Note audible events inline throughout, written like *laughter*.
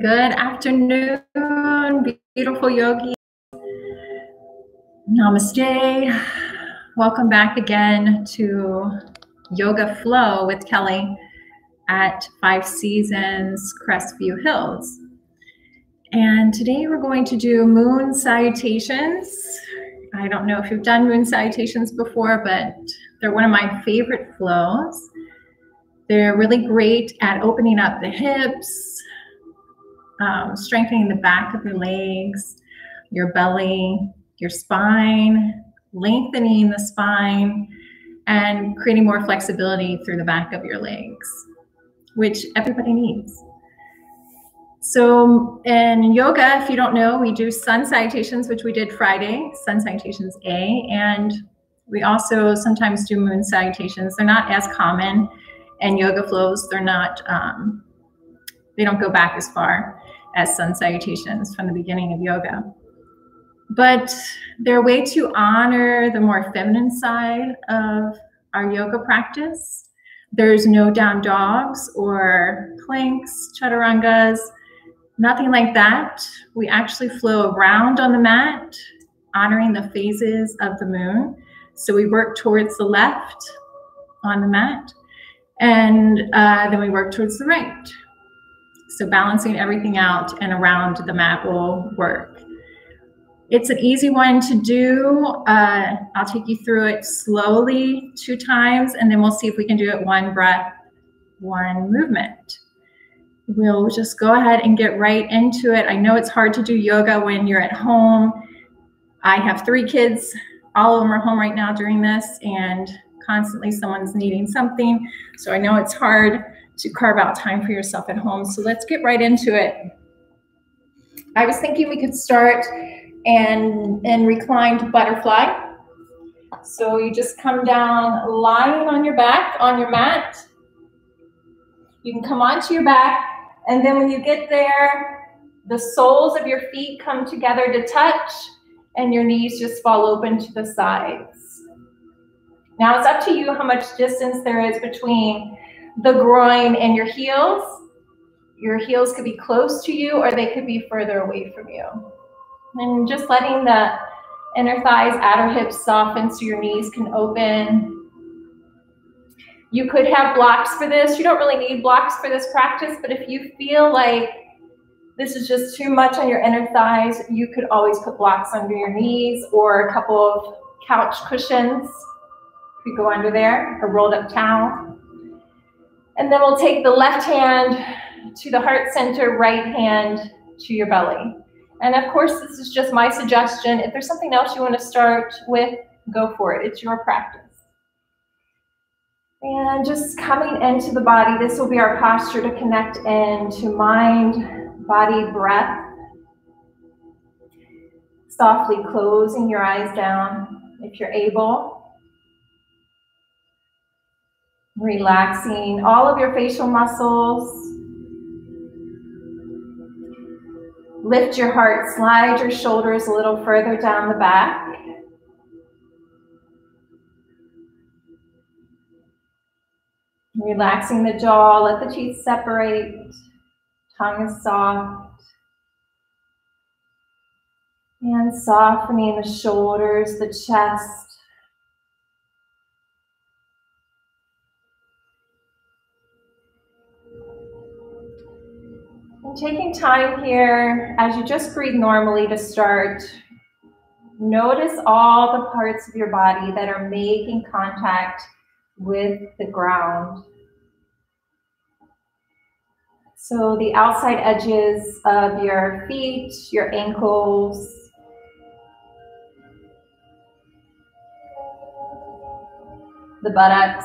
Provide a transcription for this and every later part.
Good afternoon, beautiful yogi. Namaste. Welcome back again to Yoga Flow with Kelly at Five Seasons Crestview Hills. And today we're going to do moon salutations. I don't know if you've done moon salutations before, but they're one of my favorite flows. They're really great at opening up the hips, um, strengthening the back of your legs, your belly, your spine, lengthening the spine, and creating more flexibility through the back of your legs, which everybody needs. So in yoga, if you don't know, we do sun salutations, which we did Friday, sun salutations A, and we also sometimes do moon salutations. They're not as common, and yoga flows, they're not, um, they don't go back as far as sun salutations from the beginning of yoga. But they're a way to honor the more feminine side of our yoga practice. There's no down dogs or planks, chaturangas, nothing like that. We actually flow around on the mat, honoring the phases of the moon. So we work towards the left on the mat, and uh, then we work towards the right. So balancing everything out and around the mat will work. It's an easy one to do. Uh, I'll take you through it slowly two times, and then we'll see if we can do it one breath, one movement. We'll just go ahead and get right into it. I know it's hard to do yoga when you're at home. I have three kids. All of them are home right now during this, and constantly someone's needing something. So I know it's hard to carve out time for yourself at home. So let's get right into it. I was thinking we could start and and reclined butterfly. So you just come down lying on your back on your mat. You can come onto your back, and then when you get there, the soles of your feet come together to touch, and your knees just fall open to the sides. Now it's up to you how much distance there is between the groin and your heels. Your heels could be close to you or they could be further away from you. And just letting the inner thighs, outer hips soften so your knees can open. You could have blocks for this. You don't really need blocks for this practice, but if you feel like this is just too much on your inner thighs, you could always put blocks under your knees or a couple of couch cushions. You go under there, a rolled up towel. And then we'll take the left hand to the heart center, right hand to your belly. And of course, this is just my suggestion. If there's something else you want to start with, go for it. It's your practice. And just coming into the body, this will be our posture to connect into mind, body, breath. Softly closing your eyes down if you're able. Relaxing all of your facial muscles. Lift your heart, slide your shoulders a little further down the back. Relaxing the jaw, let the teeth separate. Tongue is soft. And softening the shoulders, the chest. Taking time here as you just breathe normally to start, notice all the parts of your body that are making contact with the ground. So the outside edges of your feet, your ankles, the buttocks,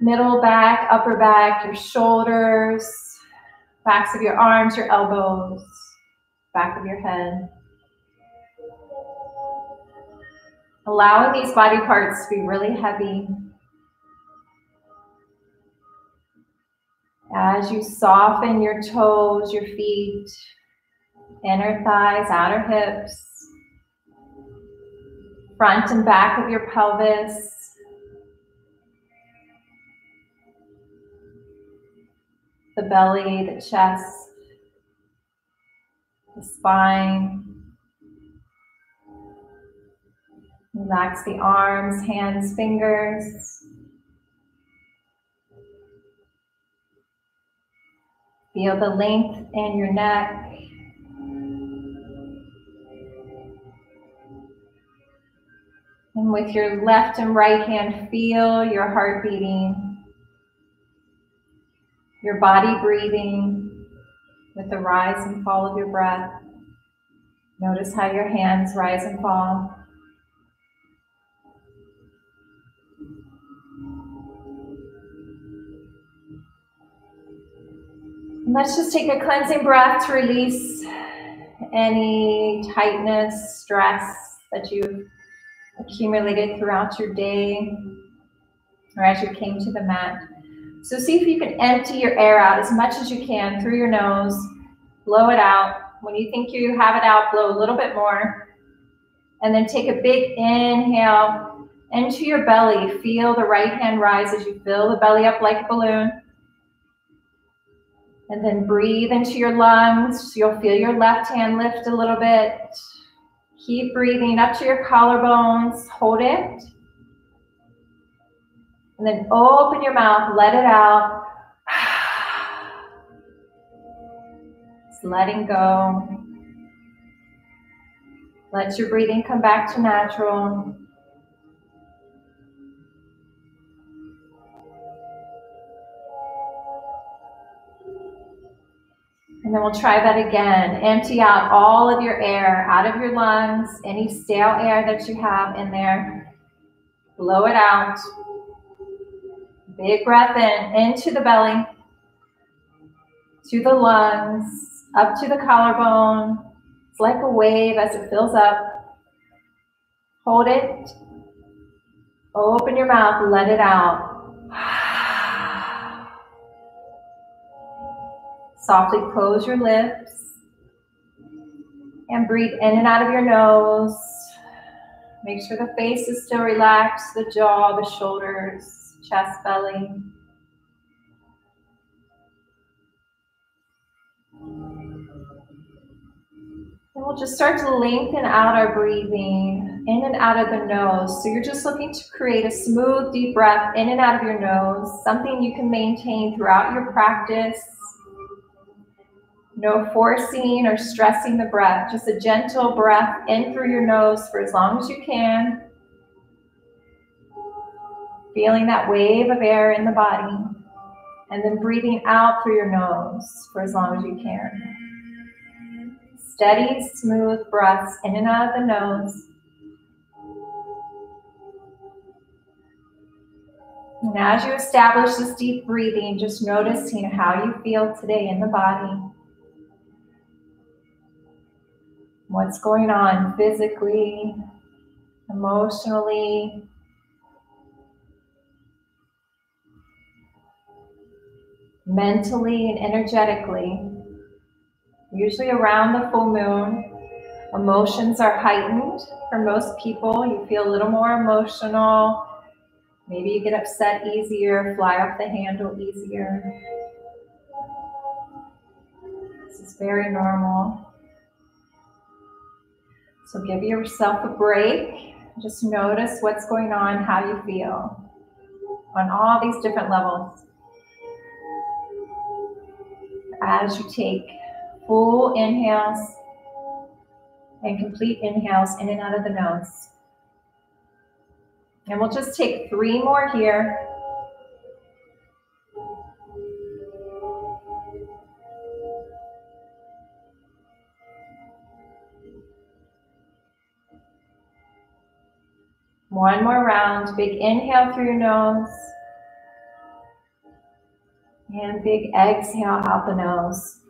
middle back, upper back, your shoulders, backs of your arms, your elbows, back of your head. Allowing these body parts to be really heavy. As you soften your toes, your feet, inner thighs, outer hips, front and back of your pelvis, the belly, the chest, the spine. Relax the arms, hands, fingers. Feel the length in your neck. And with your left and right hand, feel your heart beating, your body breathing with the rise and fall of your breath. Notice how your hands rise and fall. let's just take a cleansing breath to release any tightness, stress that you've accumulated throughout your day or as you came to the mat. So see if you can empty your air out as much as you can through your nose. Blow it out. When you think you have it out, blow a little bit more. And then take a big inhale into your belly. Feel the right hand rise as you fill the belly up like a balloon. And then breathe into your lungs. You'll feel your left hand lift a little bit. Keep breathing up to your collarbones. Hold it. And then open your mouth, let it out. *sighs* Just letting go. Let your breathing come back to natural. And then we'll try that again. Empty out all of your air out of your lungs, any stale air that you have in there. Blow it out. Big breath in, into the belly, to the lungs, up to the collarbone. It's like a wave as it fills up. Hold it. Open your mouth, let it out. *sighs* Softly close your lips and breathe in and out of your nose. Make sure the face is still relaxed, the jaw, the shoulders, chest, belly. And we'll just start to lengthen out our breathing in and out of the nose. So you're just looking to create a smooth, deep breath in and out of your nose, something you can maintain throughout your practice. No forcing or stressing the breath, just a gentle breath in through your nose for as long as you can. Feeling that wave of air in the body, and then breathing out through your nose for as long as you can. Steady, smooth breaths in and out of the nose. And as you establish this deep breathing, just noticing how you feel today in the body. what's going on physically, emotionally. Mentally and energetically, usually around the full moon, emotions are heightened for most people. You feel a little more emotional. Maybe you get upset easier, fly off the handle easier. This is very normal. So give yourself a break. Just notice what's going on, how you feel on all these different levels. As you take full inhales and complete inhales in and out of the nose. And we'll just take three more here. One more round. Big inhale through your nose. And big exhale out the nose.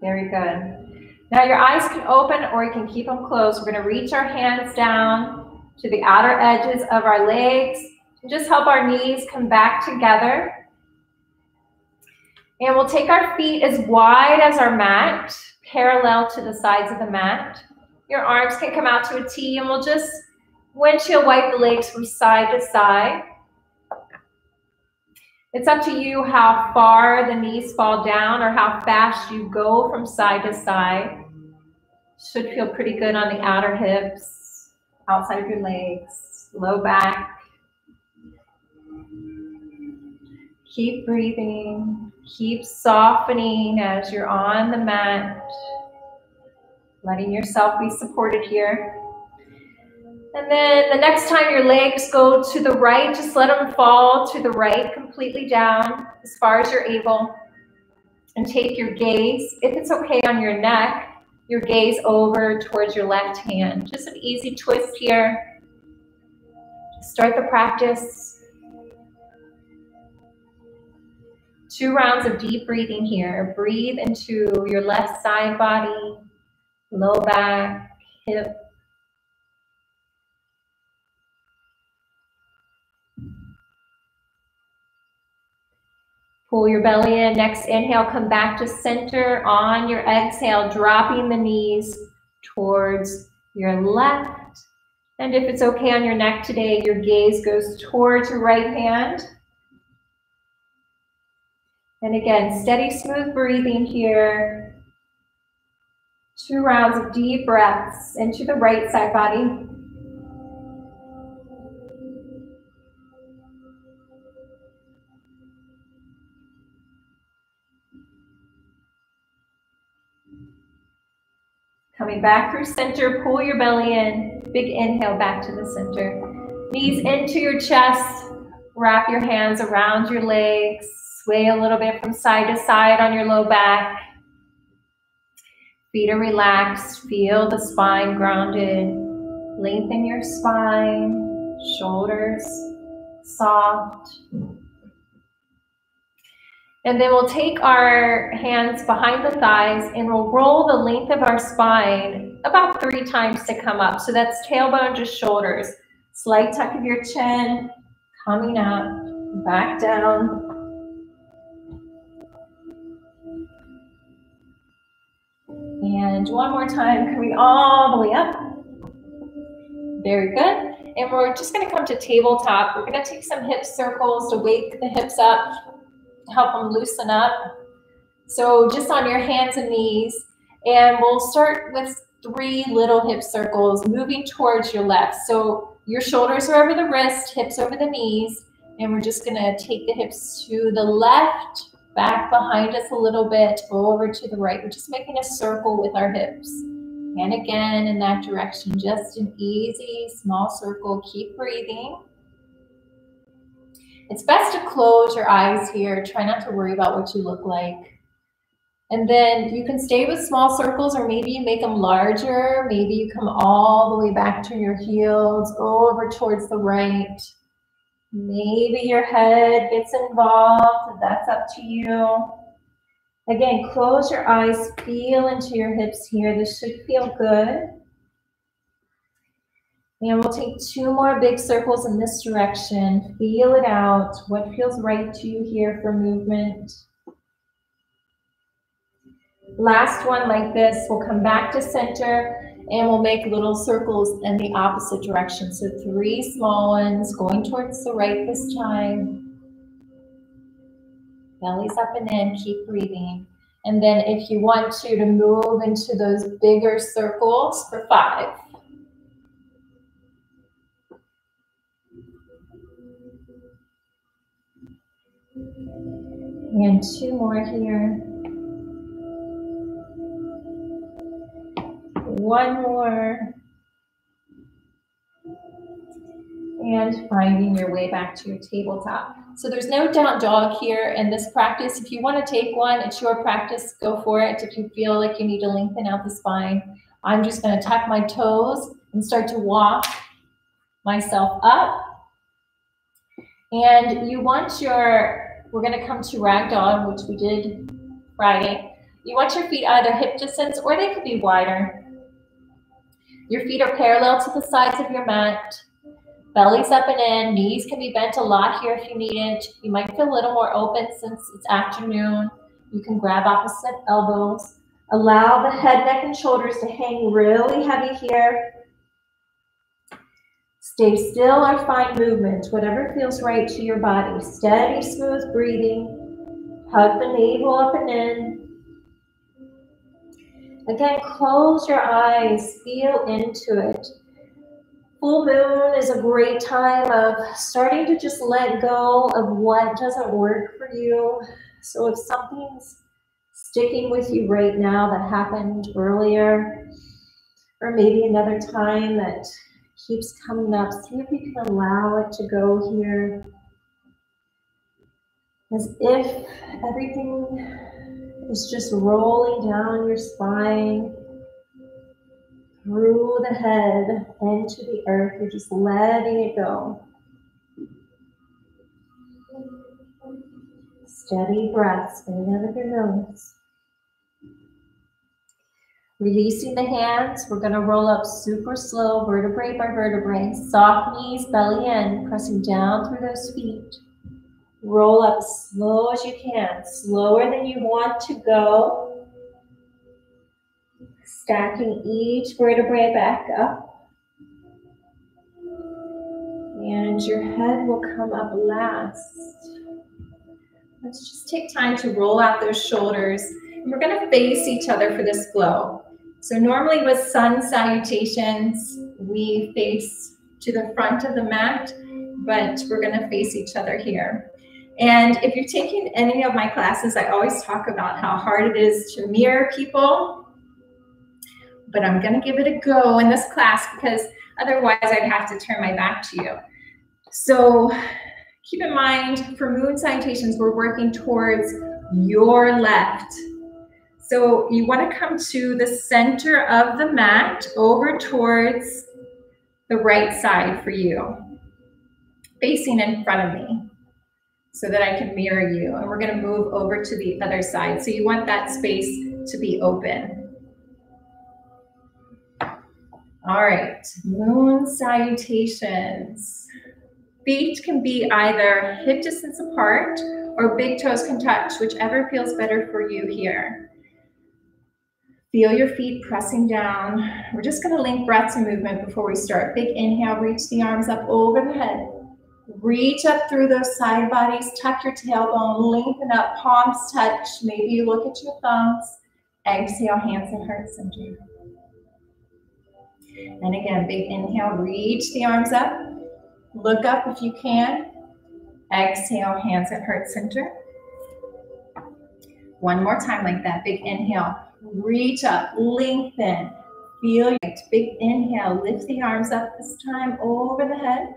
Very good. Now your eyes can open or you can keep them closed. We're going to reach our hands down to the outer edges of our legs. And just help our knees come back together. And we'll take our feet as wide as our mat, parallel to the sides of the mat. Your arms can come out to a T and we'll just windshield wipe the legs from side to side. It's up to you how far the knees fall down or how fast you go from side to side. Should feel pretty good on the outer hips, outside of your legs, low back. Keep breathing. Keep softening as you're on the mat. Letting yourself be supported here. And then the next time your legs go to the right, just let them fall to the right, completely down as far as you're able. And take your gaze, if it's okay on your neck, your gaze over towards your left hand. Just an easy twist here. Start the practice. Two rounds of deep breathing here. Breathe into your left side body, low back, hip, Pull your belly in. Next inhale, come back to center. On your exhale, dropping the knees towards your left. And if it's okay on your neck today, your gaze goes towards your right hand. And again, steady, smooth breathing here. Two rounds of deep breaths into the right side body. Coming back through center, pull your belly in. Big inhale back to the center. Knees into your chest. Wrap your hands around your legs. Sway a little bit from side to side on your low back. Feet are relaxed. Feel the spine grounded. Lengthen your spine. Shoulders soft. And then we'll take our hands behind the thighs and we'll roll the length of our spine about three times to come up. So that's tailbone to shoulders. Slight tuck of your chin, coming up, back down. And one more time, coming all the way up. Very good. And we're just gonna come to tabletop. We're gonna take some hip circles to wake the hips up help them loosen up. So just on your hands and knees, and we'll start with three little hip circles moving towards your left. So your shoulders are over the wrist, hips over the knees, and we're just gonna take the hips to the left, back behind us a little bit, over to the right. We're just making a circle with our hips. And again, in that direction, just an easy small circle. Keep breathing. It's best to close your eyes here. Try not to worry about what you look like. And then you can stay with small circles or maybe you make them larger. Maybe you come all the way back to your heels, over towards the right. Maybe your head gets involved. That's up to you. Again, close your eyes, feel into your hips here. This should feel good. And we'll take two more big circles in this direction. Feel it out. What feels right to you here for movement? Last one like this. We'll come back to center and we'll make little circles in the opposite direction. So three small ones going towards the right this time. Belly's up and in. Keep breathing. And then if you want to, to move into those bigger circles for five. And two more here. One more. And finding your way back to your tabletop. So there's no down dog here in this practice. If you want to take one, it's your practice. Go for it. If you feel like you need to lengthen out the spine, I'm just going to tuck my toes and start to walk myself up. And you want your we're going to come to ragdoll, which we did Friday. You want your feet either hip distance or they could be wider. Your feet are parallel to the sides of your mat. Belly's up and in. Knees can be bent a lot here if you need it. You might feel a little more open since it's afternoon. You can grab opposite elbows. Allow the head, neck, and shoulders to hang really heavy here. Stay still or find movement, whatever feels right to your body. Steady, smooth breathing. Hug the navel up and in. Again, close your eyes, feel into it. Full moon is a great time of starting to just let go of what doesn't work for you. So if something's sticking with you right now that happened earlier, or maybe another time that keeps coming up, see if you can allow it to go here. As if everything is just rolling down your spine, through the head, into the earth. You're just letting it go. Steady breaths in and out of your nose. Releasing the hands, we're going to roll up super slow, vertebrae by vertebrae. Soft knees, belly in, pressing down through those feet. Roll up slow as you can, slower than you want to go. Stacking each vertebrae back up. And your head will come up last. Let's just take time to roll out those shoulders. And we're going to face each other for this flow. So normally with sun salutations, we face to the front of the mat, but we're gonna face each other here. And if you're taking any of my classes, I always talk about how hard it is to mirror people, but I'm gonna give it a go in this class because otherwise I'd have to turn my back to you. So keep in mind for moon salutations, we're working towards your left so you want to come to the center of the mat over towards the right side for you, facing in front of me so that I can mirror you. And we're going to move over to the other side. So you want that space to be open. All right, moon salutations. Feet can be either hip distance apart or big toes can touch, whichever feels better for you here. Feel your feet pressing down. We're just going to link breaths and movement before we start. Big inhale, reach the arms up over the head. Reach up through those side bodies, tuck your tailbone, lengthen up, palms touch. Maybe you look at your thumbs. Exhale, hands and heart center. And again, big inhale, reach the arms up. Look up if you can. Exhale, hands at heart center. One more time like that. Big inhale. Reach up, lengthen. Feel your Big inhale. Lift the arms up this time over the head.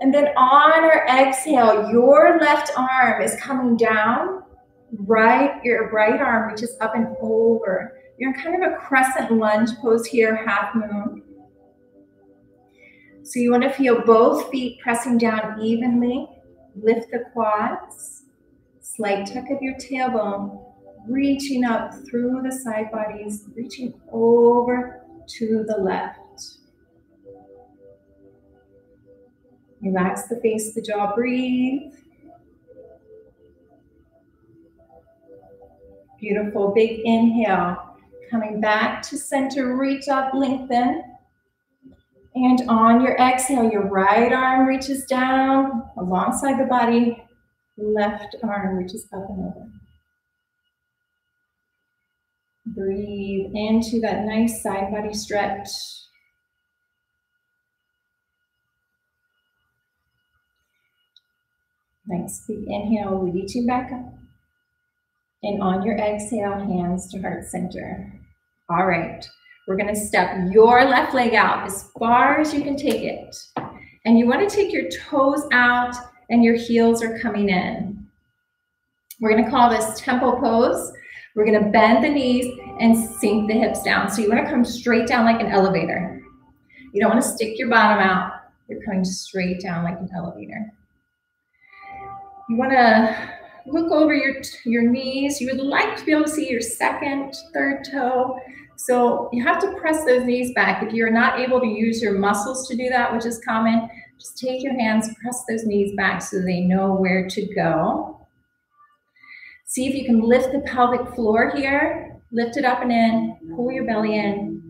And then on our exhale, your left arm is coming down. Right, your right arm reaches up and over. You're in kind of a crescent lunge pose here, half moon. So you want to feel both feet pressing down evenly. Lift the quads. Slight tuck of your tailbone reaching up through the side bodies, reaching over to the left. Relax the face, the jaw, breathe. Beautiful, big inhale. Coming back to center, reach up, lengthen. And on your exhale, your right arm reaches down alongside the body, left arm reaches up and over. Breathe into that nice side body stretch. Nice big inhale, reaching back up. And on your exhale, hands to heart center. All right, we're gonna step your left leg out as far as you can take it. And you wanna take your toes out and your heels are coming in. We're gonna call this temple pose. We're gonna bend the knees and sink the hips down. So you wanna come straight down like an elevator. You don't wanna stick your bottom out. You're coming straight down like an elevator. You wanna look over your, your knees. You would like to be able to see your second, third toe. So you have to press those knees back. If you're not able to use your muscles to do that, which is common, just take your hands, press those knees back so they know where to go. See if you can lift the pelvic floor here. Lift it up and in. Pull your belly in.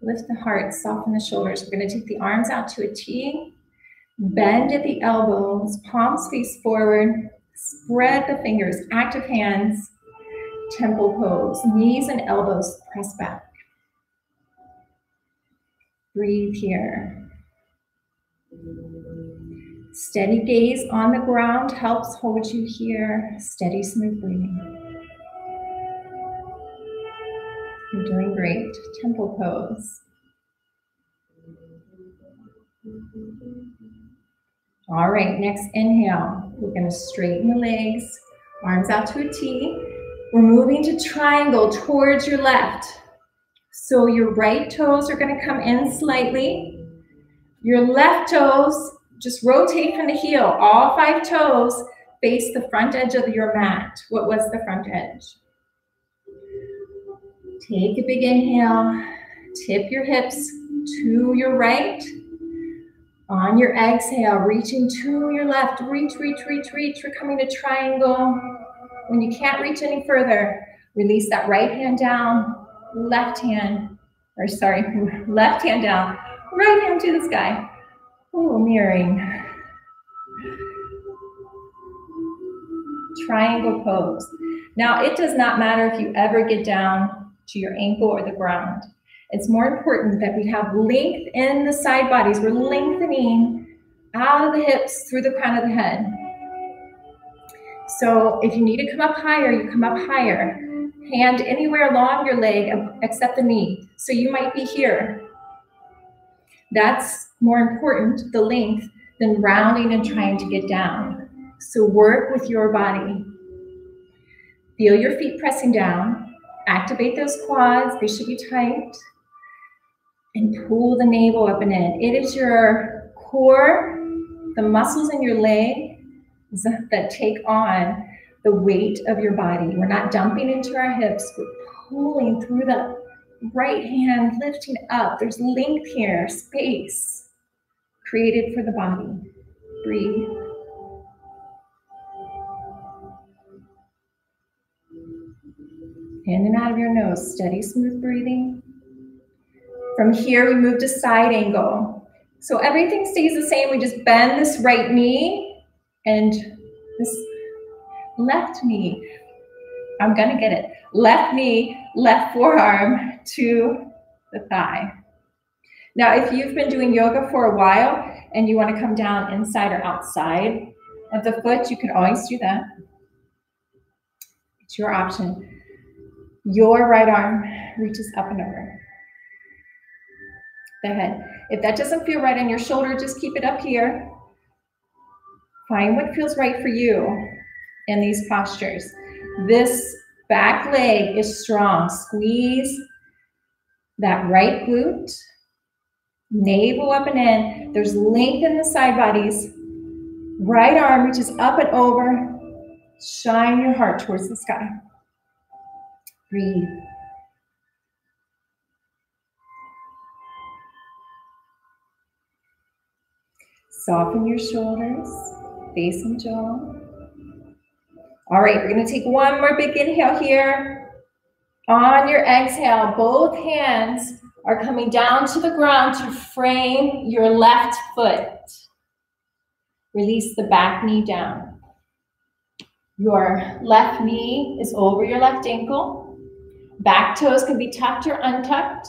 Lift the heart, soften the shoulders. We're going to take the arms out to a T. Bend at the elbows, palms face forward. Spread the fingers, active hands, temple pose. Knees and elbows press back. Breathe here. Steady gaze on the ground helps hold you here. Steady, smooth breathing. You're doing great. Temple pose. All right, next inhale. We're going to straighten the legs, arms out to a T. We're moving to triangle towards your left. So your right toes are going to come in slightly. Your left toes just rotate from the heel. All five toes face the front edge of your mat. What was the front edge? Take a big inhale. Tip your hips to your right. On your exhale, reaching to your left. Reach, reach, reach, reach. We're coming to triangle. When you can't reach any further, release that right hand down, left hand, or sorry, *laughs* left hand down, right hand to the sky. Oh, mirroring. Triangle pose. Now, it does not matter if you ever get down to your ankle or the ground. It's more important that we have length in the side bodies. We're lengthening out of the hips through the crown of the head. So if you need to come up higher, you come up higher. Hand anywhere along your leg except the knee. So you might be here. That's more important, the length, than rounding and trying to get down. So work with your body. Feel your feet pressing down. Activate those quads. They should be tight and pull the navel up and in. It is your core, the muscles in your leg that take on the weight of your body. We're not dumping into our hips, we're pulling through the right hand, lifting up. There's length here, space created for the body. Breathe. In and out of your nose, steady, smooth breathing. From here, we move to side angle. So everything stays the same. We just bend this right knee and this left knee. I'm gonna get it. Left knee, left forearm to the thigh. Now, if you've been doing yoga for a while and you wanna come down inside or outside of the foot, you can always do that. It's your option. Your right arm reaches up and over the head. If that doesn't feel right on your shoulder, just keep it up here. Find what feels right for you in these postures. This back leg is strong. Squeeze that right glute, navel up and in. There's length in the side bodies. Right arm reaches up and over. Shine your heart towards the sky. Breathe. Soften your shoulders, face and jaw. All right, we're gonna take one more big inhale here. On your exhale, both hands are coming down to the ground to frame your left foot. Release the back knee down. Your left knee is over your left ankle. Back toes can be tucked or untucked.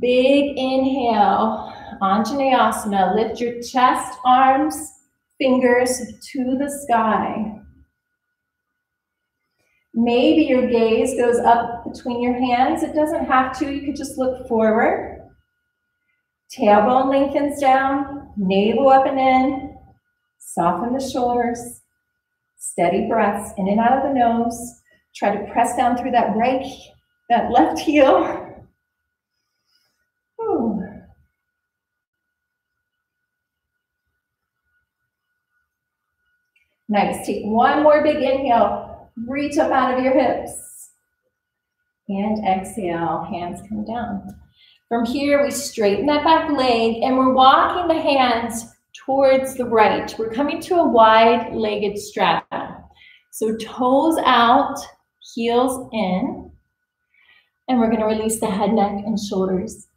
Big inhale Anjaneyasana, lift your chest, arms, fingers to the sky. Maybe your gaze goes up between your hands. It doesn't have to. You could just look forward. Tailbone lengthens down, navel up and in. Soften the shoulders. Steady breaths in and out of the nose. Try to press down through that right, that left heel. Nice. Take one more big inhale. Reach up out of your hips. And exhale. Hands come down. From here, we straighten that back leg and we're walking the hands towards the right. We're coming to a wide-legged strata. So toes out, heels in. And we're gonna release the head, neck, and shoulders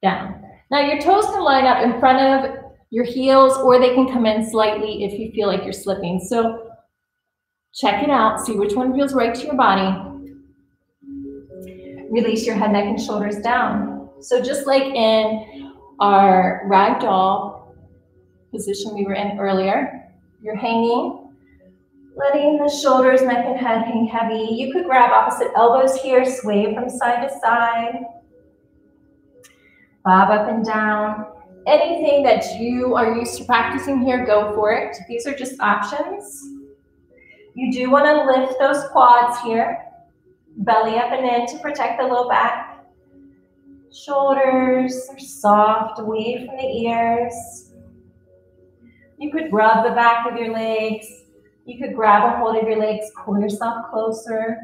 down. Now your toes can line up in front of your heels or they can come in slightly if you feel like you're slipping. So check it out, see which one feels right to your body. Release your head, neck, and shoulders down. So just like in our ragdoll position we were in earlier, you're hanging, letting the shoulders, neck, and head hang heavy. You could grab opposite elbows here, sway from side to side bob up and down. Anything that you are used to practicing here, go for it. These are just options. You do want to lift those quads here. Belly up and in to protect the low back. Shoulders are soft, away from the ears. You could rub the back of your legs. You could grab a hold of your legs, pull yourself closer.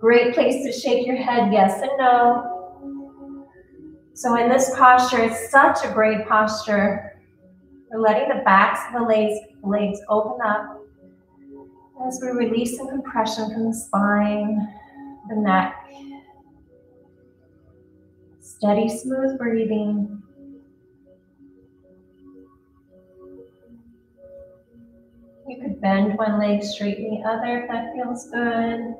Great place to shake your head, yes and no. So in this posture, it's such a great posture. We're letting the backs of the legs, legs open up as we release some compression from the spine, the neck. Steady, smooth breathing. You could bend one leg, straighten the other if that feels good.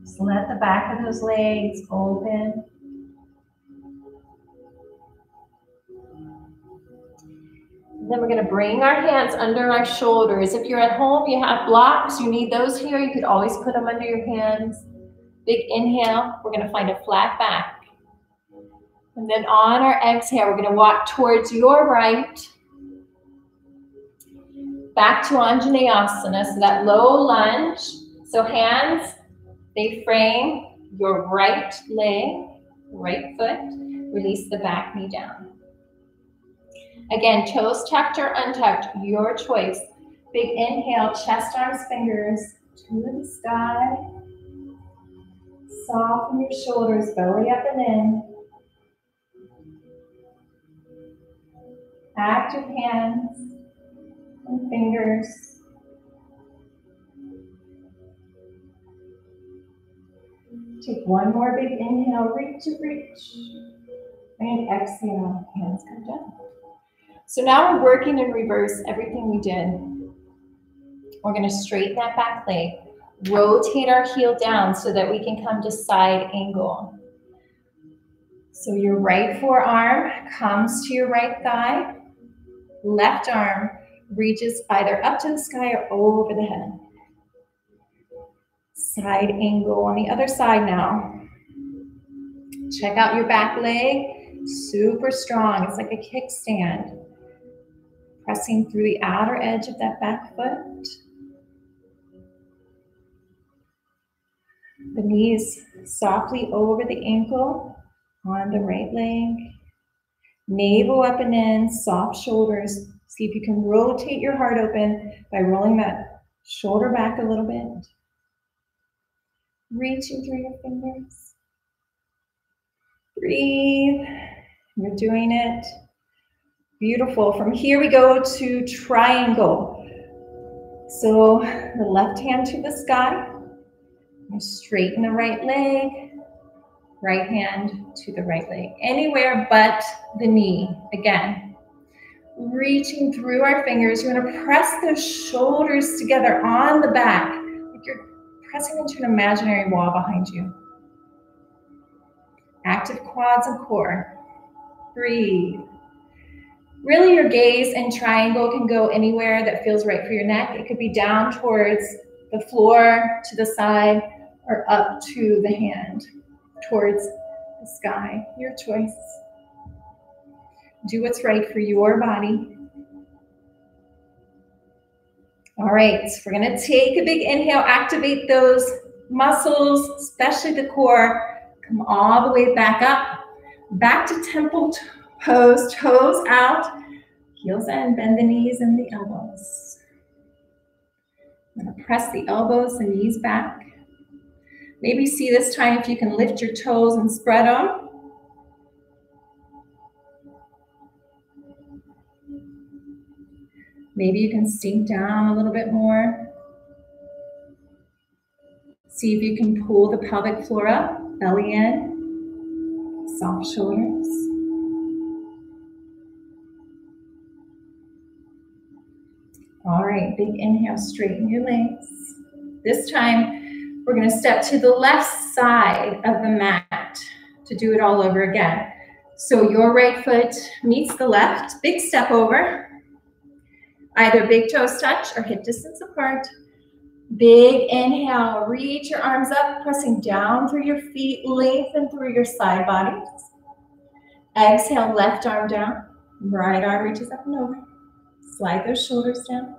Just let the back of those legs open. Then we're going to bring our hands under our shoulders. If you're at home, you have blocks, you need those here. You could always put them under your hands. Big inhale. We're going to find a flat back. And then on our exhale, we're going to walk towards your right. Back to Anjaneyasana, so that low lunge. So hands they frame your right leg, right foot. Release the back knee down. Again, toes tucked or untucked, your choice. Big inhale, chest, arms, fingers to the sky. Soften your shoulders, belly up and in. Active hands and fingers Take one more big inhale, reach to reach. And exhale, hands come down. So now we're working in reverse everything we did. We're going to straighten that back leg, rotate our heel down so that we can come to side angle. So your right forearm comes to your right thigh, left arm reaches either up to the sky or over the head side angle on the other side now. Check out your back leg, super strong. It's like a kickstand. Pressing through the outer edge of that back foot. The knees softly over the ankle on the right leg. Navel up and in, soft shoulders. See if you can rotate your heart open by rolling that shoulder back a little bit reaching through your fingers. Breathe. You're doing it. Beautiful. From here we go to triangle. So the left hand to the sky. straighten the right leg. Right hand to the right leg. Anywhere but the knee. Again. Reaching through our fingers. You're going to press the shoulders together on the back. Like you're pressing into an imaginary wall behind you. Active quads and core. Breathe. Really, your gaze and triangle can go anywhere that feels right for your neck. It could be down towards the floor, to the side, or up to the hand, towards the sky. Your choice. Do what's right for your body. All right, so we're gonna take a big inhale, activate those muscles, especially the core. Come all the way back up, back to temple pose, toes out, heels in, bend the knees and the elbows. I'm gonna press the elbows and knees back. Maybe see this time if you can lift your toes and spread them. Maybe you can sink down a little bit more. See if you can pull the pelvic floor up, belly in, soft shoulders. All right, big inhale, straighten your legs. This time, we're gonna step to the left side of the mat to do it all over again. So your right foot meets the left, big step over. Either big toes touch or hip distance apart. Big inhale, reach your arms up, pressing down through your feet, lengthen through your side bodies. Exhale, left arm down, right arm reaches up and over. Slide those shoulders down.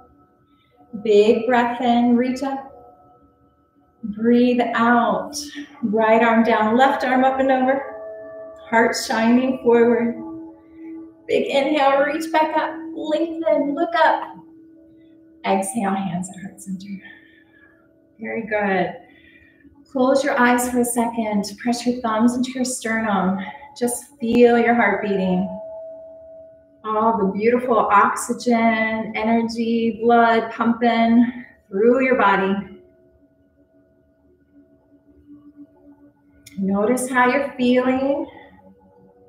Big breath in, reach up. Breathe out, right arm down, left arm up and over. Heart shining forward. Big inhale, reach back up, lengthen, look up. Exhale, hands at heart center. Very good. Close your eyes for a second. Press your thumbs into your sternum. Just feel your heart beating. All the beautiful oxygen, energy, blood pumping through your body. Notice how you're feeling,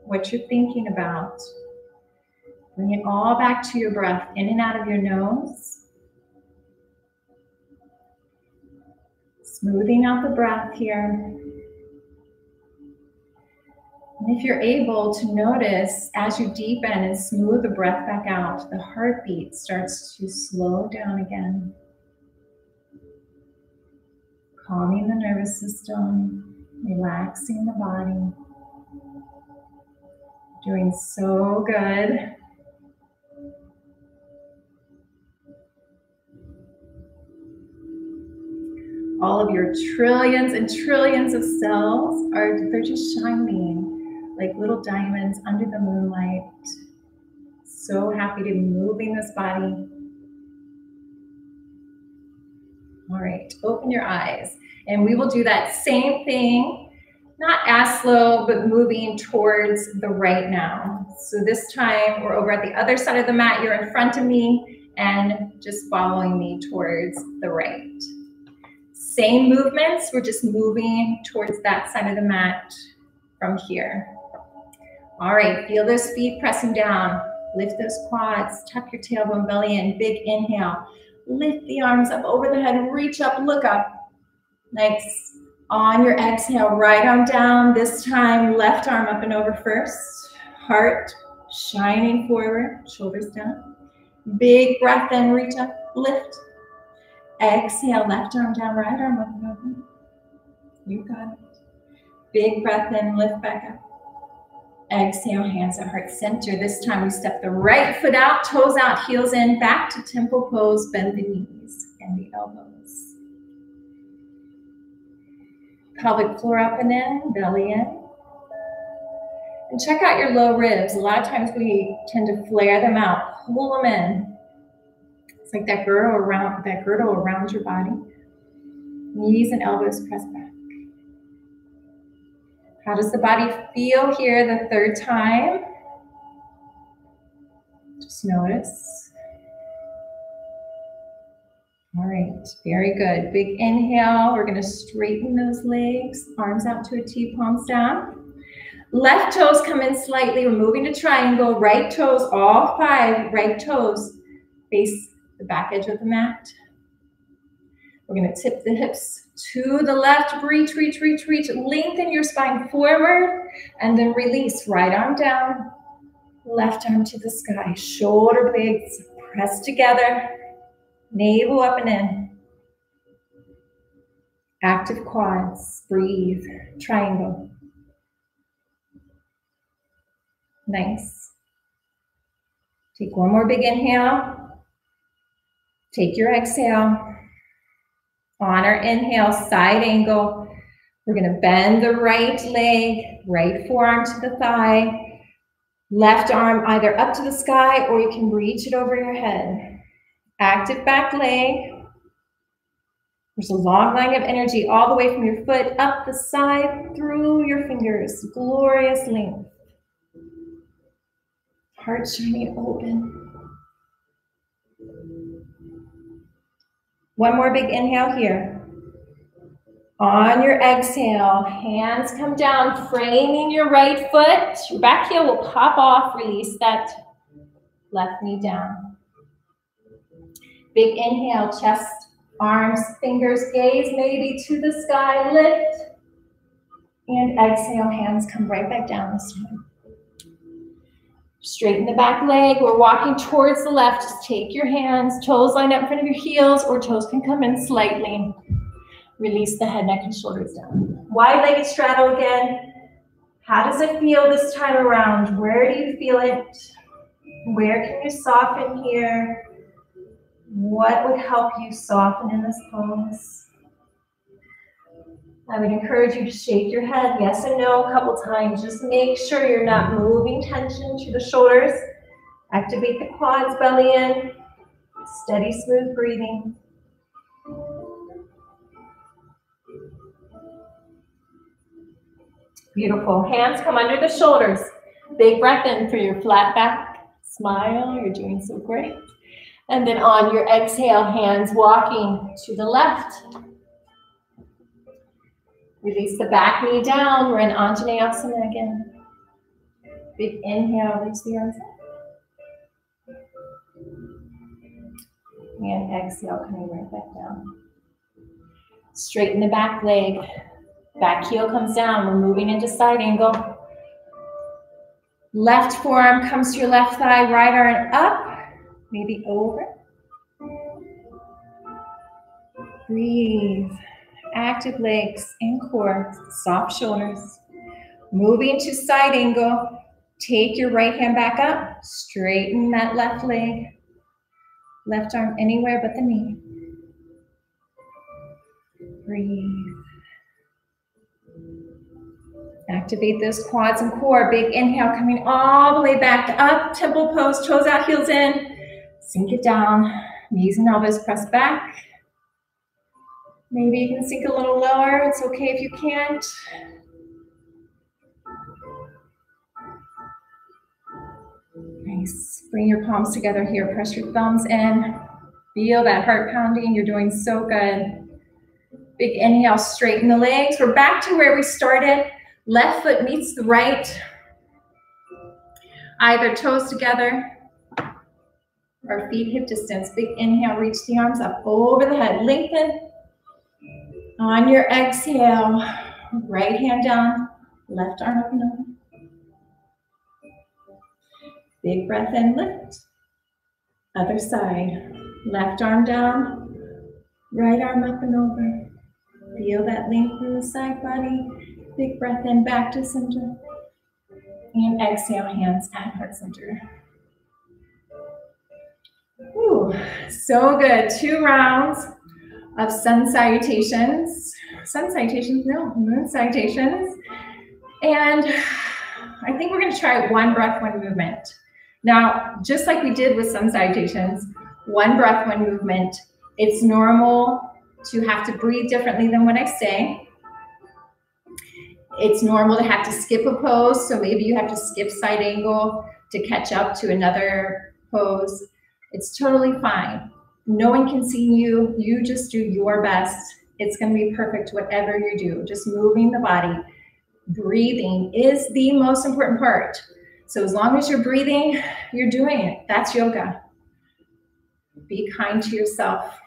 what you're thinking about. Bring it all back to your breath, in and out of your nose. Smoothing out the breath here. If you're able to notice as you deepen and smooth the breath back out, the heartbeat starts to slow down again. Calming the nervous system, relaxing the body. Doing so good. all of your trillions and trillions of cells are they're just shining like little diamonds under the moonlight. So happy to be moving this body. All right open your eyes. And we will do that same thing not as slow but moving towards the right now. So this time we're over at the other side of the mat. You're in front of me and just following me towards the right. Same movements, we're just moving towards that side of the mat from here. All right, feel those feet pressing down. Lift those quads, tuck your tailbone belly in, big inhale. Lift the arms up over the head, reach up, look up. Nice. On your exhale, right arm down. This time, left arm up and over first. Heart shining forward, shoulders down. Big breath in, reach up, lift. Exhale, left arm down, right arm up and open. You got it. Big breath in, lift back up. Exhale, hands at heart center. This time we step the right foot out, toes out, heels in, back to temple pose, bend the knees and the elbows. Pelvic floor up and in, belly in. And check out your low ribs. A lot of times we tend to flare them out, pull them in. It's like that girdle around that girdle around your body. Knees and elbows press back. How does the body feel here the third time? Just notice. All right, very good. Big inhale. We're going to straighten those legs, arms out to a T, palms down. Left toes come in slightly. We're moving to triangle. Right toes, all five right toes face the back edge of the mat. We're to tip the hips to the left, reach, reach, reach, reach. Lengthen your spine forward and then release. Right arm down, left arm to the sky. Shoulder blades press together, navel up and in. Active quads, breathe, triangle. Nice. Take one more big inhale. Take your exhale. On our inhale, side angle. We're going to bend the right leg, right forearm to the thigh, left arm either up to the sky or you can reach it over your head. Active back leg. There's a long line of energy all the way from your foot up the side through your fingers. Glorious length. Heart shining open. One more big inhale here. On your exhale, hands come down, framing your right foot. Your back heel will pop off, release that left knee down. Big inhale, chest, arms, fingers, gaze maybe to the sky, lift. And exhale, hands come right back down this time. Straighten the back leg. We're walking towards the left. Just take your hands, toes line up in front of your heels, or toes can come in slightly. Release the head, neck, and shoulders down. Wide-legged straddle again. How does it feel this time around? Where do you feel it? Where can you soften here? What would help you soften in this pose? I would encourage you to shake your head yes and no a couple times. Just make sure you're not moving tension to the shoulders. Activate the quads, belly in. Steady, smooth breathing. Beautiful. Hands come under the shoulders. Big breath in for your flat back. Smile. You're doing so great. And then on your exhale, hands walking to the left. Release the back knee down. We're in Anjaneyasana again. Big inhale, reach the arms up. And exhale, coming right back down. Straighten the back leg. Back heel comes down. We're moving into side angle. Left forearm comes to your left thigh, right arm up, maybe over. Breathe. Active legs and core, soft shoulders. Moving to side angle. Take your right hand back up. Straighten that left leg. Left arm anywhere but the knee. Breathe. Activate those quads and core. Big inhale coming all the way back up. Temple pose, toes out, heels in. Sink it down. Knees and elbows press back. Maybe you can sink a little lower. It's okay if you can't. Nice. Bring your palms together here. Press your thumbs in. Feel that heart pounding. You're doing so good. Big inhale, straighten the legs. We're back to where we started. Left foot meets the right. Either toes together or feet hip distance. Big inhale, reach the arms up over the head. Lengthen. On your exhale, right hand down, left arm up and over. Big breath in, lift. Other side. Left arm down, right arm up and over. Feel that length in the side body. Big breath in, back to center. And exhale, hands at heart center. Ooh, so good. Two rounds of sun salutations. Sun salutations, no, moon salutations. And I think we're going to try one breath, one movement. Now, just like we did with sun salutations, one breath, one movement, it's normal to have to breathe differently than what I say. It's normal to have to skip a pose. So maybe you have to skip side angle to catch up to another pose. It's totally fine. No one can see you. You just do your best. It's going to be perfect, whatever you do. Just moving the body. Breathing is the most important part. So as long as you're breathing, you're doing it. That's yoga. Be kind to yourself.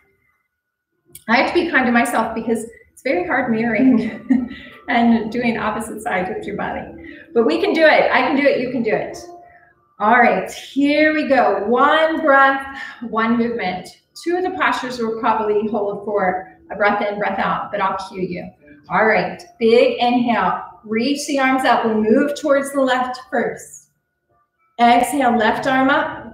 I have to be kind to myself because it's very hard mirroring mm-hmm. *laughs* and doing opposite sides with your body. But we can do it. I can do it. You can do it. All right, here we go. One breath, one movement. Two of the postures will probably hold for a breath in, breath out, but I'll cue you. All right, big inhale. Reach the arms up. We move towards the left first. Exhale, left arm up.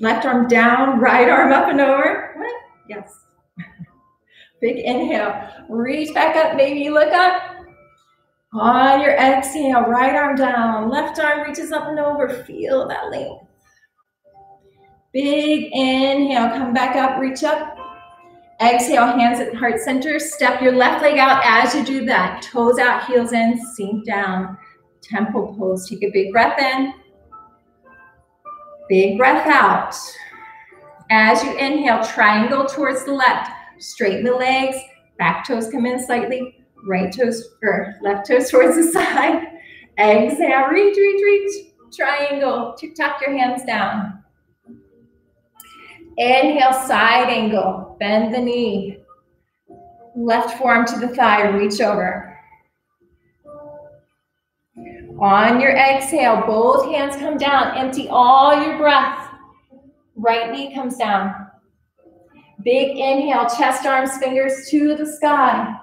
Left arm down, right arm up and over. What? Yes. *laughs* big inhale. Reach back up, maybe look up. On your exhale, right arm down, left arm reaches up and over. Feel that length. Big inhale, come back up, reach up. Exhale, hands at heart center. Step your left leg out as you do that. Toes out, heels in, sink down. Temple pose. Take a big breath in. Big breath out. As you inhale, triangle towards the left. Straighten the legs. Back toes come in slightly. Right toes or left toes *laughs* towards the side. Exhale, reach, reach, reach. Triangle. Tuck your hands down. Inhale, side angle. Bend the knee. Left forearm to the thigh, reach over. On your exhale, both hands come down. Empty all your breath. Right knee comes down. Big inhale, chest, arms, fingers to the sky.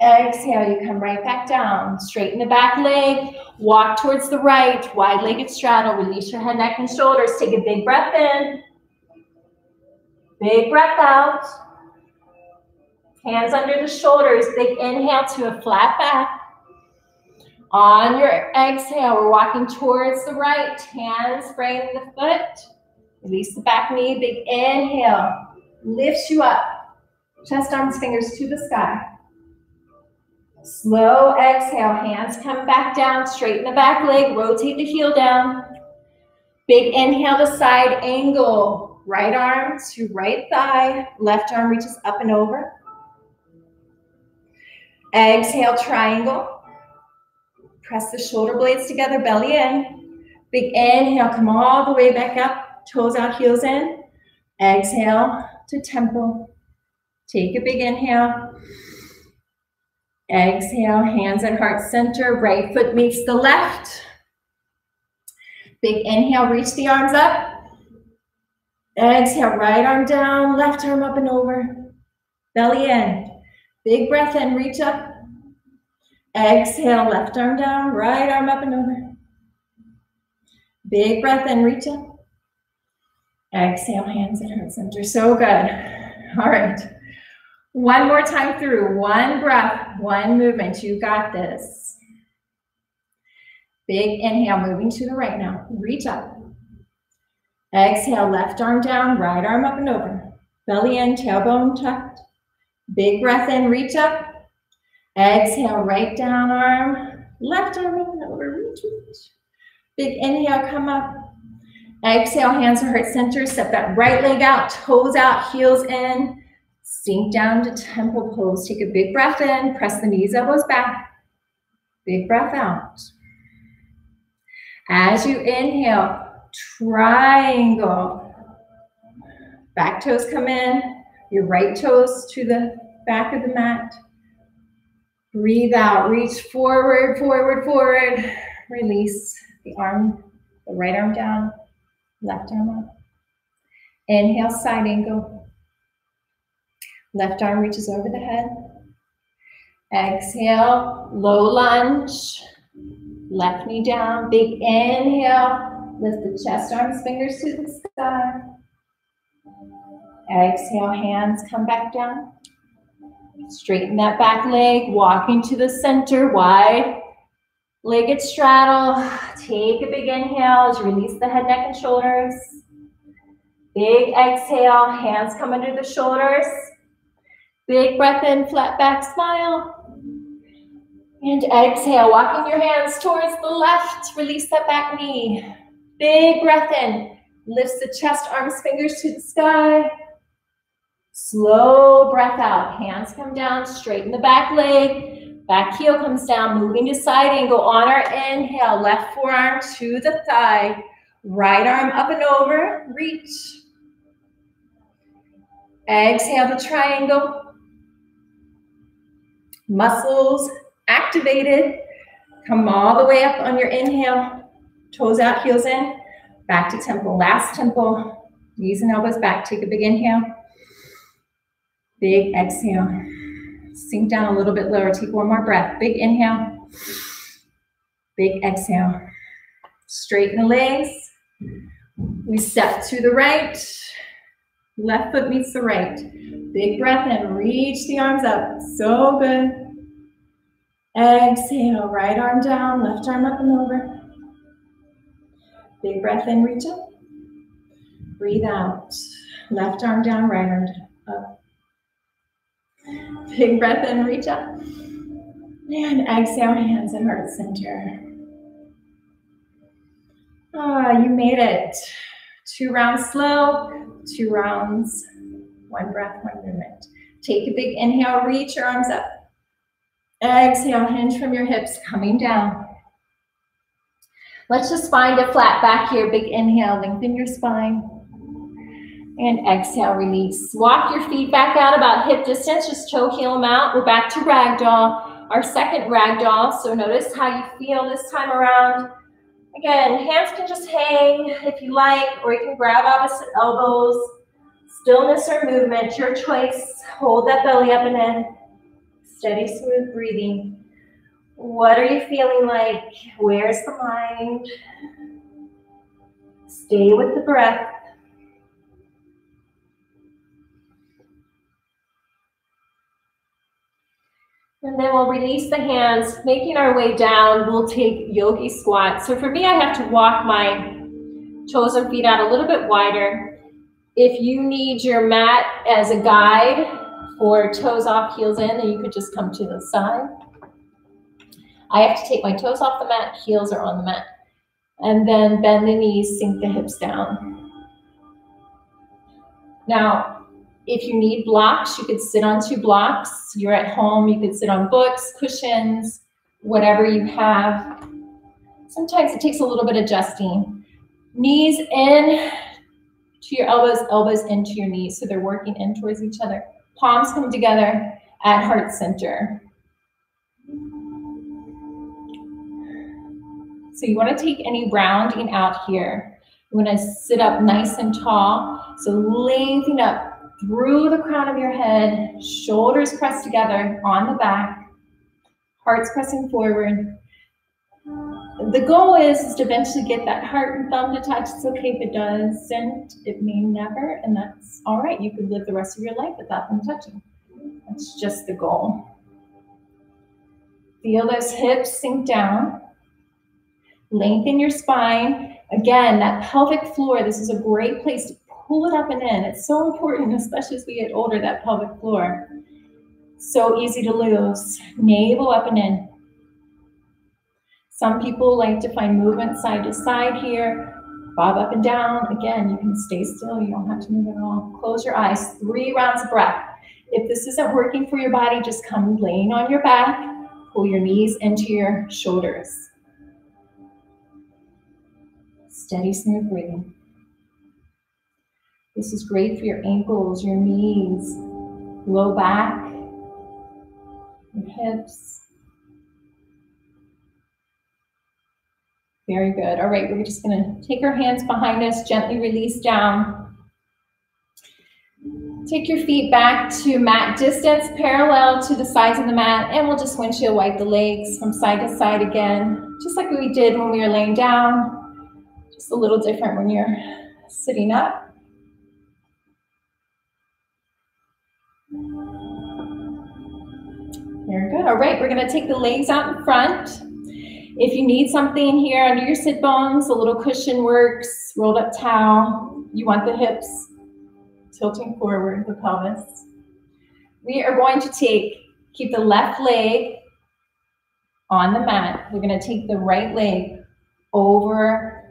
Exhale, you come right back down. Straighten the back leg. Walk towards the right. Wide-legged straddle. Release your head, neck, and shoulders. Take a big breath in. Big breath out. Hands under the shoulders. Big inhale to a flat back. On your exhale, we're walking towards the right. Hands frame the foot. Release the back knee, big inhale. Lifts you up. Chest, arms, fingers to the sky. Slow exhale, hands come back down, straighten the back leg, rotate the heel down. Big inhale to side angle. Right arm to right thigh, left arm reaches up and over. Exhale, triangle. Press the shoulder blades together, belly in. Big inhale, come all the way back up, toes out, heels in. Exhale to temple. Take a big inhale. Exhale, hands at heart center. Right foot meets the left. Big inhale, reach the arms up. Exhale, right arm down, left arm up and over. Belly in. Big breath in, reach up. Exhale, left arm down, right arm up and over. Big breath in, reach up. Exhale, hands at heart center. So good. All right. One more time through. One breath, one movement. You got this. Big inhale, moving to the right now. Reach up. Exhale, left arm down, right arm up and over. Belly in, tailbone tucked. Big breath in, reach up. Exhale, right down arm, left arm up and over. Reach, reach. Big inhale, come up. Exhale, hands to heart center. Step that right leg out, toes out, heels in. Sink down to temple pose. Take a big breath in. Press the knees, elbows back. Big breath out. As you inhale, triangle. Back toes come in. Your right toes to the back of the mat. Breathe out. Reach forward, forward, forward. Release the arm, the right arm down left arm up. Inhale, side angle. Left arm reaches over the head. Exhale, low lunge. Left knee down, big inhale. Lift the chest, arms, fingers to the sky. Exhale, hands come back down. Straighten that back leg, walking to the center, wide Legged straddle. Take a big inhale as you release the head, neck, and shoulders. Big exhale. Hands come under the shoulders. Big breath in, flat back smile. And exhale, walking your hands towards the left. Release that back knee. Big breath in. Lifts the chest, arms, fingers to the sky. Slow breath out. Hands come down, straighten the back leg. Back heel comes down, moving to side angle on our inhale. Left forearm to the thigh. Right arm up and over. Reach. Exhale the triangle. Muscles activated. Come all the way up on your inhale. Toes out, heels in. Back to temple. Last temple. Knees and elbows back. Take a big inhale. Big exhale. Sink down a little bit lower. Take one more breath. Big inhale. Big exhale. Straighten the legs. We step to the right. Left foot meets the right. Big breath in. Reach the arms up. So good. Exhale. Right arm down. Left arm up and over. Big breath in. Reach up. Breathe out. Left arm down. Right arm up. Big breath in, reach up. And exhale, hands at heart center. Ah, you made it. Two rounds slow, two rounds, one breath, one movement. Take a big inhale, reach your arms up. Exhale, hinge from your hips, coming down. Let's just find a flat back here. Big inhale, lengthen your spine. And exhale, release. Walk your feet back out about hip distance. Just toe heel them out. We're back to ragdoll, our second ragdoll. So notice how you feel this time around. Again, hands can just hang if you like, or you can grab opposite elbows. Stillness or movement, your choice. Hold that belly up and in. Steady, smooth breathing. What are you feeling like? Where's the mind? Stay with the breath. And then we'll release the hands, making our way down. We'll take yogi squat. So for me, I have to walk my toes and feet out a little bit wider. If you need your mat as a guide for toes off, heels in, then you could just come to the side. I have to take my toes off the mat, heels are on the mat. And then bend the knees, sink the hips down. Now, if you need blocks, you could sit on two blocks. You're at home, you could sit on books, cushions, whatever you have. Sometimes it takes a little bit of adjusting. Knees in to your elbows, elbows into your knees. So they're working in towards each other. Palms come together at heart center. So you want to take any rounding out here. You want to sit up nice and tall. So lengthen up through the crown of your head, shoulders pressed together on the back, heart's pressing forward. The goal is, is to eventually get that heart and thumb to touch. It's okay if it doesn't. It may never, and that's all right. You could live the rest of your life without them touching. That's just the goal. Feel those hips sink down. Lengthen your spine. Again, that pelvic floor, this is a great place to pull it up and in. It's so important, *laughs* especially as we get older, that pelvic floor. So easy to lose. Navel up and in. Some people like to find movement side to side here. Bob up and down. Again, you can stay still. You don't have to move at all. Close your eyes. Three rounds of breath. If this isn't working for your body, just come laying on your back. Pull your knees into your shoulders. Steady, smooth breathing. This is great for your ankles, your knees, low back, your hips. Very good. All right, we're just going to take our hands behind us, gently release down. Take your feet back to mat distance, parallel to the sides of the mat, and we'll just windshield wipe the legs from side to side again, just like we did when we were laying down. Just a little different when you're sitting up. Very good. All right, we're going to take the legs out in front. If you need something here under your sit bones, a little cushion works, rolled up towel. You want the hips tilting forward, the pelvis. We are going to take, keep the left leg on the mat. We're going to take the right leg over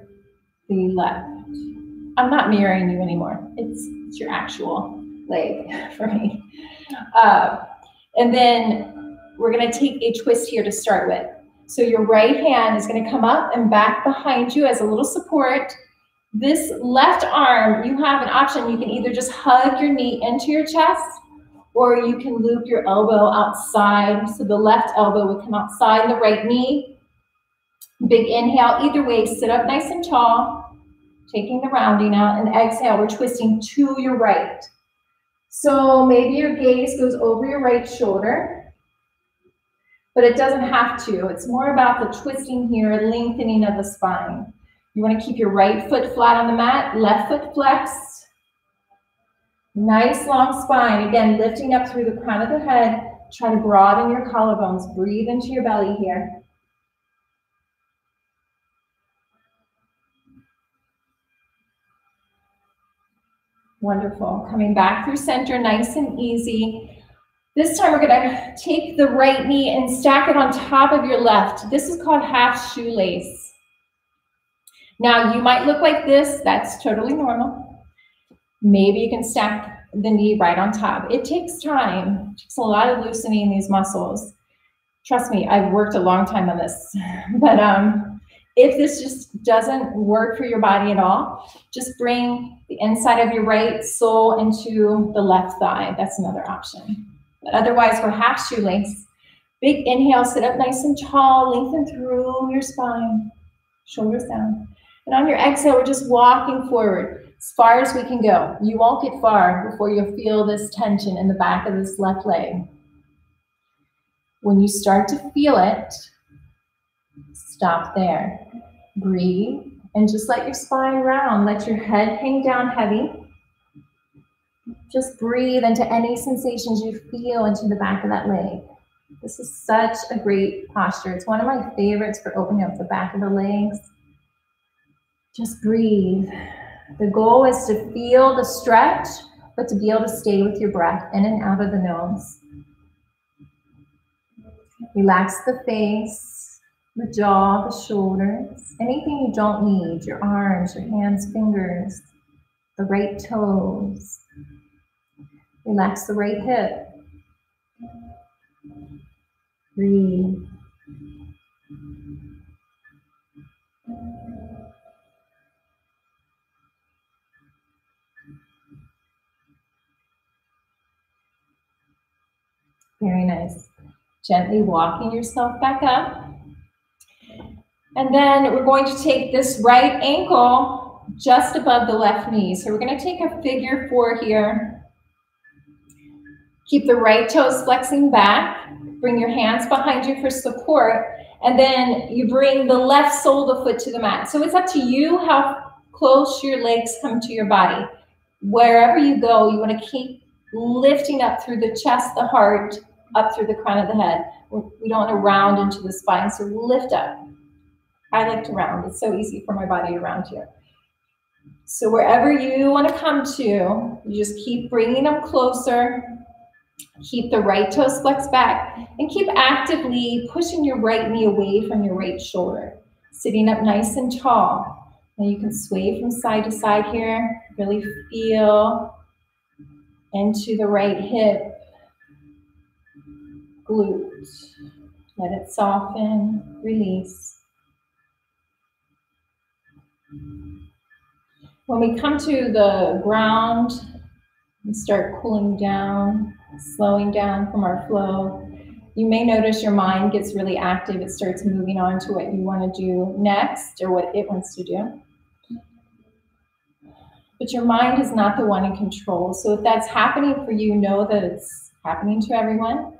the left. I'm not mirroring you anymore. It's, it's your actual leg *laughs* for me. Uh, and then we're going to take a twist here to start with. So your right hand is going to come up and back behind you as a little support. This left arm, you have an option. You can either just hug your knee into your chest or you can loop your elbow outside. So the left elbow would come outside the right knee. Big inhale. Either way, sit up nice and tall, taking the rounding out, and exhale. We're twisting to your right. So maybe your gaze goes over your right shoulder but it doesn't have to. It's more about the twisting here, lengthening of the spine. You want to keep your right foot flat on the mat, left foot flexed. Nice long spine. Again, lifting up through the crown of the head. Try to broaden your collarbones. Breathe into your belly here. Wonderful. Coming back through center, nice and easy. This time we're gonna take the right knee and stack it on top of your left. This is called half shoelace. Now you might look like this, that's totally normal. Maybe you can stack the knee right on top. It takes time, it takes a lot of loosening these muscles. trust me, I've worked a long time on this, *laughs* but um, if this just doesn't work for your body at all, just bring the inside of your right sole into the left thigh. That's another option. But otherwise, for half shoelace, big inhale, sit up nice and tall, lengthen through your spine, shoulders down. And on your exhale, we're just walking forward as far as we can go. You won't get far before you'll feel this tension in the back of this left leg. When you start to feel it, stop there. Breathe and just let your spine round. Let your head hang down heavy. Just breathe into any sensations you feel into the back of that leg. This is such a great posture. It's one of my favorites for opening up the back of the legs. Just breathe. The goal is to feel the stretch, but to be able to stay with your breath in and out of the nose. Relax the face, the jaw, the shoulders, anything you don't need, your arms, your hands, fingers, the right toes. Relax the right hip. Breathe. Very nice. Gently walking yourself back up. And then we're going to take this right ankle just above the left knee. So we're going to take a figure four here. Keep the right toes flexing back. Bring your hands behind you for support. And then you bring the left sole of the foot to the mat. So it's up to you how close your legs come to your body. Wherever you go, you want to keep lifting up through the chest, the heart, up through the crown of the head. We don't want to round into the spine, so lift up. I like to round. It's so easy for my body to round here. So wherever you want to come to, you just keep bringing them closer. Keep the right toes flexed back and keep actively pushing your right knee away from your right shoulder. Sitting up nice and tall. Now you can sway from side to side here. Really feel into the right hip glute. Let it soften, release. When we come to the ground and start cooling down, slowing down from our flow, you may notice your mind gets really active. It starts moving on to what you want to do next or what it wants to do. But your mind is not the one in control. So if that's happening for you, know that it's happening to everyone.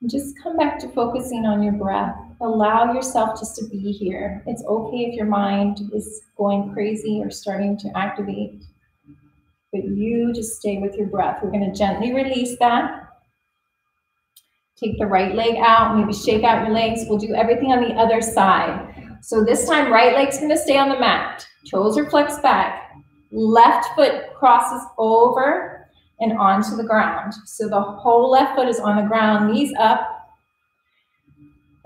And just come back to focusing on your breath. Allow yourself just to be here. It's okay if your mind is going crazy or starting to activate, but you just stay with your breath. We're going to gently release that. Take the right leg out, maybe shake out your legs. We'll do everything on the other side. So this time, right leg's going to stay on the mat. Toes are flexed back. Left foot crosses over and onto the ground. So the whole left foot is on the ground, knees up.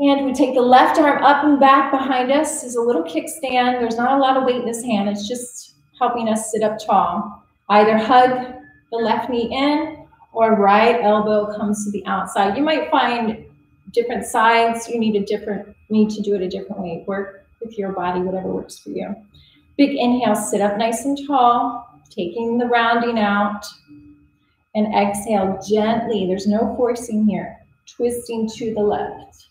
And we take the left arm up and back behind us as a little kickstand. There's not a lot of weight in this hand. It's just helping us sit up tall. Either hug the left knee in or right elbow comes to the outside. You might find different sides. You need a different, need to do it a different way. Work with your body, whatever works for you. Big inhale, sit up nice and tall, taking the rounding out and exhale gently. There's no forcing here. Twisting to the left.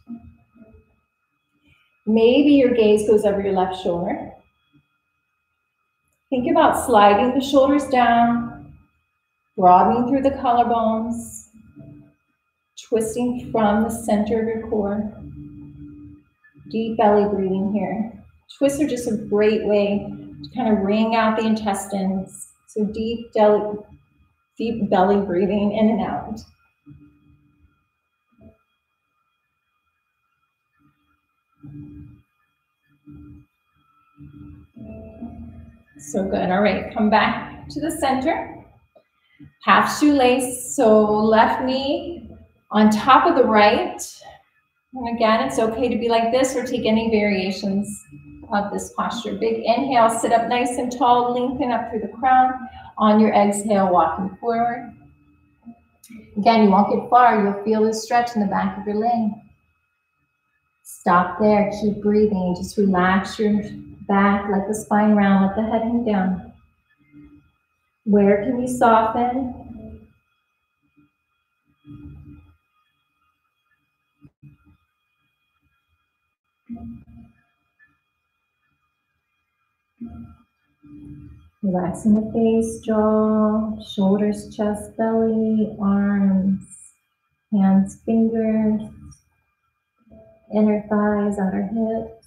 Maybe your gaze goes over your left shoulder. Think about sliding the shoulders down, broadening through the collarbones, twisting from the center of your core. Deep belly breathing here. Twists are just a great way to kind of wring out the intestines. So deep deep belly breathing in and out. So good. All right, come back to the center. Half shoelace. So left knee on top of the right. And again, it's okay to be like this or take any variations of this posture. Big inhale, sit up nice and tall, lengthen up through the crown. On your exhale, walking forward. Again, you won't get far. You'll feel the stretch in the back of your leg. Stop there. Keep breathing. Just relax your back. Let the spine round. Let the head hang down. Where can we soften? Relaxing the face, jaw, shoulders, chest, belly, arms, hands, fingers, inner thighs, outer hips.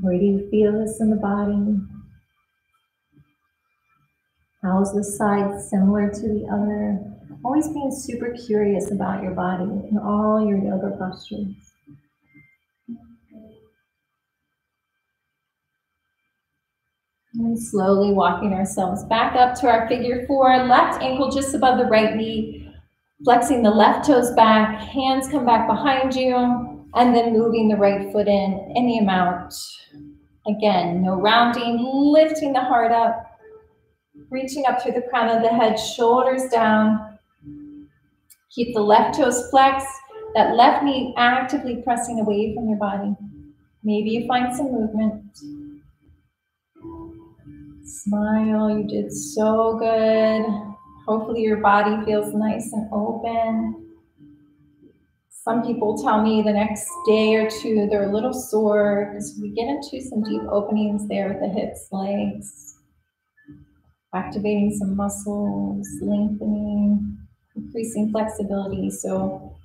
Where do you feel this in the body? How's the side similar to the other? Always being super curious about your body in all your yoga postures. And slowly walking ourselves back up to our figure four, left ankle just above the right knee, flexing the left toes back, hands come back behind you, and then moving the right foot in any amount. Again, no rounding, lifting the heart up, reaching up through the crown of the head, shoulders down. Keep the left toes flexed, that left knee actively pressing away from your body. Maybe you find some movement. Smile, you did so good. Hopefully your body feels nice and open. Some people tell me the next day or two they're a little sore because we get into some deep openings there with the hips, legs, activating some muscles, lengthening, increasing flexibility. So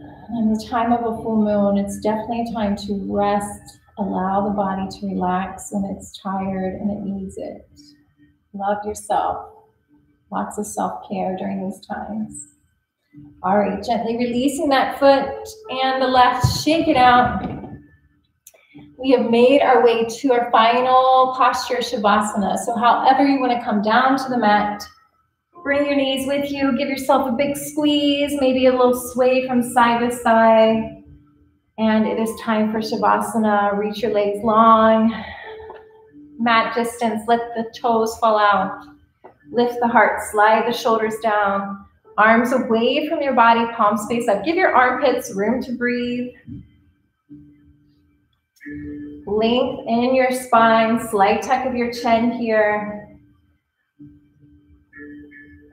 uh, in the time of a full moon, it's definitely a time to rest Allow the body to relax when it's tired and it needs it. Love yourself. Lots of self care during these times. All right, gently releasing that foot and the left, shake it out. We have made our way to our final posture, Shavasana. So, however you want to come down to the mat, bring your knees with you, give yourself a big squeeze, maybe a little sway from side to side. And it is time for Shavasana. Reach your legs long, mat distance, let the toes fall out. Lift the heart, slide the shoulders down, arms away from your body, palm space up. Give your armpits room to breathe. Length in your spine, slight tuck of your chin here.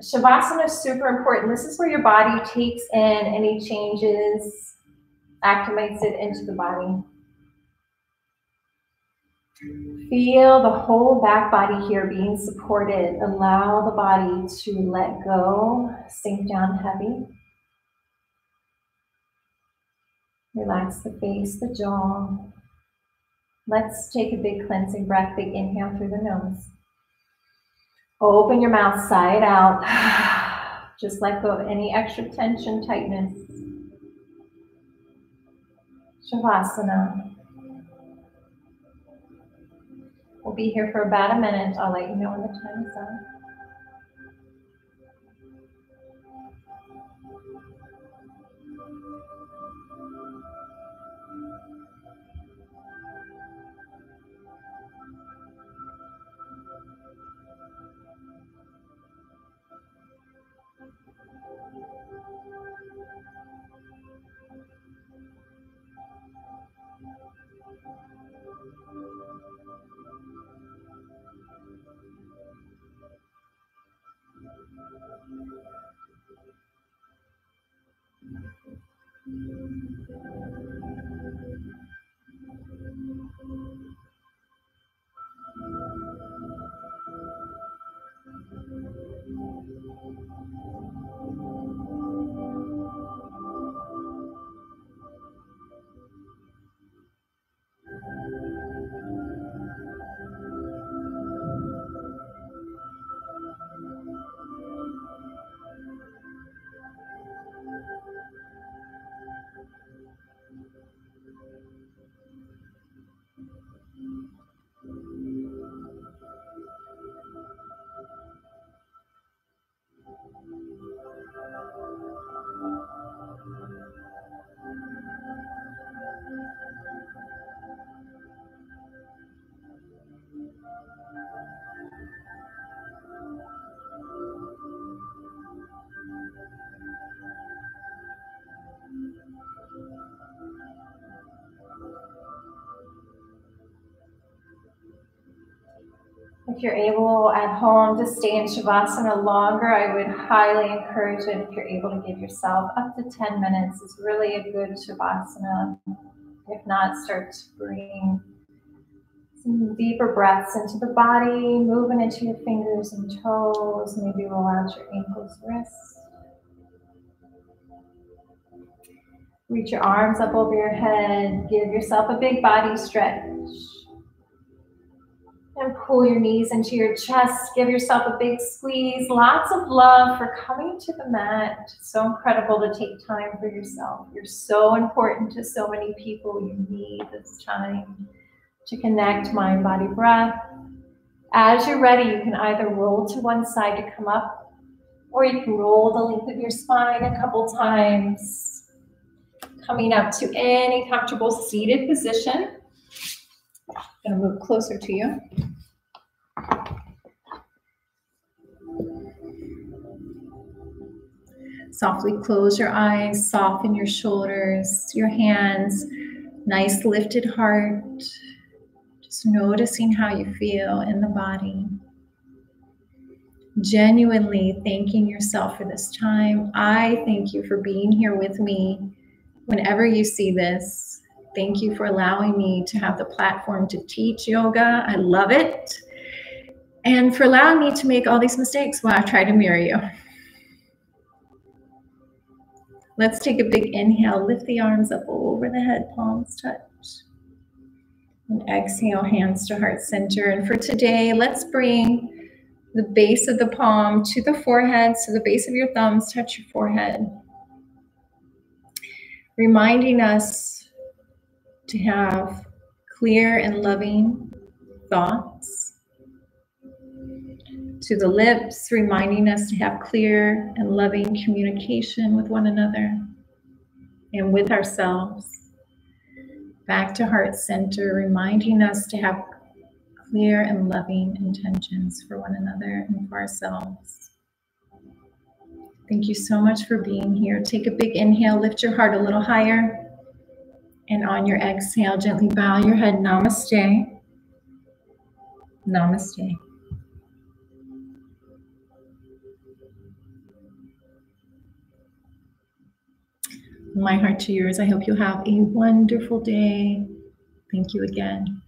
Shavasana is super important. This is where your body takes in any changes acclimates it into the body. Feel the whole back body here being supported. Allow the body to let go, sink down heavy. Relax the face, the jaw. Let's take a big cleansing breath. Big inhale through the nose. Open your mouth side out. *sighs* Just let go of any extra tension, tightness. Shavasana. We'll be here for about a minute. I'll let you know when the time is up. If you're able at home to stay in Shavasana longer, I would highly encourage it if you're able to give yourself up to 10 minutes. It's really a good Shavasana. If not, start to bring some deeper breaths into the body, moving into your fingers and toes. Maybe roll out your ankles, wrists. Reach your arms up over your head. Give yourself a big body stretch. Pull your knees into your chest. Give yourself a big squeeze. Lots of love for coming to the mat. So incredible to take time for yourself. You're so important to so many people. You need this time to connect mind, body, breath. As you're ready, you can either roll to one side to come up, or you can roll the length of your spine a couple times. Coming up to any comfortable seated position. I'm gonna move closer to you. Softly close your eyes, soften your shoulders, your hands, nice lifted heart. Just noticing how you feel in the body. Genuinely thanking yourself for this time. I thank you for being here with me. Whenever you see this, thank you for allowing me to have the platform to teach yoga. I love it. And for allowing me to make all these mistakes while I try to mirror you. Let's take a big inhale. Lift the arms up over the head, palms touch. And exhale, hands to heart center. And for today, let's bring the base of the palm to the forehead. So the base of your thumbs touch your forehead. Reminding us to have clear and loving thoughts. To the lips, reminding us to have clear and loving communication with one another and with ourselves back to heart center, reminding us to have clear and loving intentions for one another and for ourselves. Thank you so much for being here. Take a big inhale, lift your heart a little higher. And on your exhale, gently bow your head. Namaste. Namaste. My heart to yours. I hope you have a wonderful day. Thank you again.